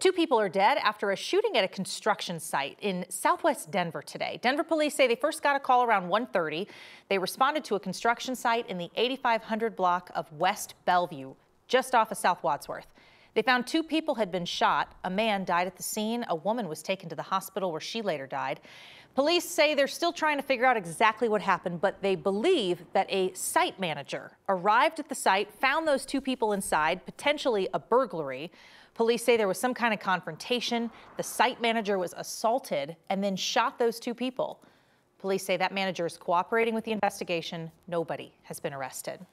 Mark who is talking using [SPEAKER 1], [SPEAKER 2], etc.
[SPEAKER 1] Two people are dead after a shooting at a construction site in southwest Denver today. Denver police say they first got a call around 1:30. They responded to a construction site in the 8500 block of West Belleview, just off of South Wadsworth. They found two people had been shot. A man died at the scene. A woman was taken to the hospital where she later died. Police say they're still trying to figure out exactly what happened, but they believe that a site manager arrived at the site, found those two people inside, potentially a burglary. Police say there was some kind of confrontation. The site manager was assaulted and then shot those two people. Police say that manager is cooperating with the investigation. Nobody has been arrested.